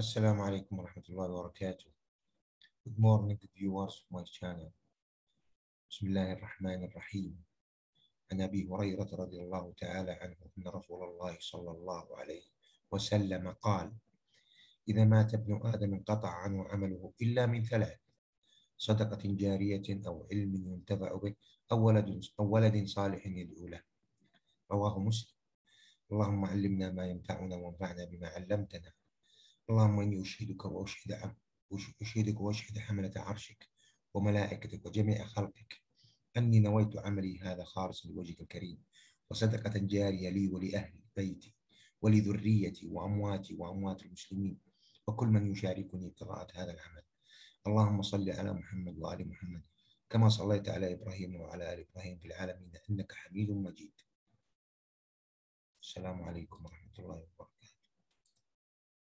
Alaikum wa rahmatullahi wa barakatuh. Good morning, viewers of my channel. بسم الله الرحمن الرحيم. عن أبي هريرة رضي الله تعالى عنه أن رسول الله صلى الله عليه وسلم قال: إذا مات ابن آدم انقطع عنه عمله إلا من ثلاث: صدقة جارية أو علم ينتفع به أو ولد أو ولد صالح يدعو له. رواه مسلم. اللهم علمنا ما ينفعنا وانفعنا بما علمتنا. اللهم إني أشهدك وأشهد أشهدك وأشهد حملة عرشك وملائكتك وجميع خلقك. أني نويت عملي هذا خالصا لوجهك الكريم وصدقة جارية لي ولأهل بيتي ولذريتي وأمواتي وأموات المسلمين وكل من يشاركني قراءة هذا العمل. اللهم صل على محمد وآل محمد كما صليت على إبراهيم وعلى آل إبراهيم في العالمين إنك حميد مجيد. السلام عليكم ورحمة الله